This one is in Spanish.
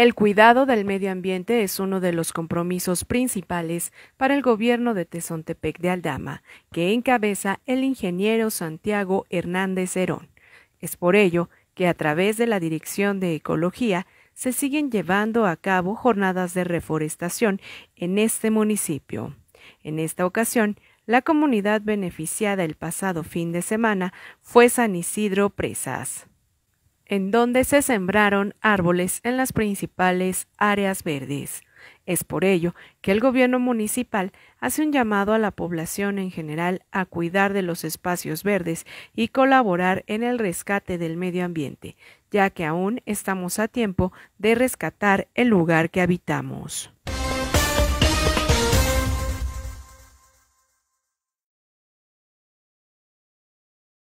El cuidado del medio ambiente es uno de los compromisos principales para el gobierno de Tezontepec de Aldama, que encabeza el ingeniero Santiago Hernández Herón. Es por ello que a través de la Dirección de Ecología se siguen llevando a cabo jornadas de reforestación en este municipio. En esta ocasión, la comunidad beneficiada el pasado fin de semana fue San Isidro Presas en donde se sembraron árboles en las principales áreas verdes. Es por ello que el gobierno municipal hace un llamado a la población en general a cuidar de los espacios verdes y colaborar en el rescate del medio ambiente, ya que aún estamos a tiempo de rescatar el lugar que habitamos.